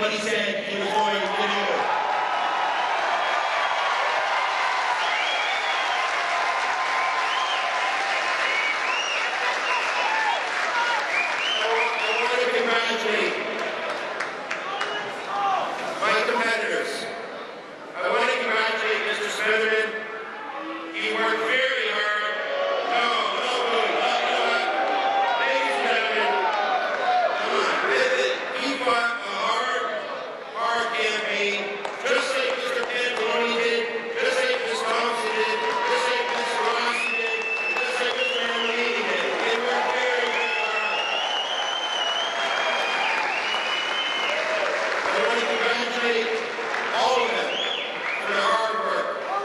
when he said he was Lord.